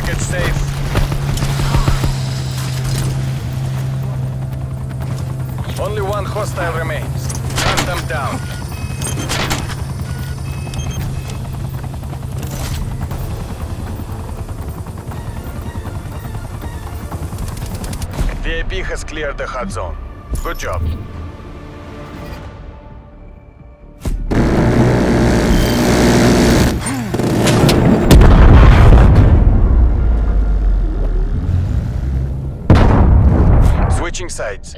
package safe. Only one hostile remains. Hunt them down. VIP has cleared the hot zone. Good job. Switching sides.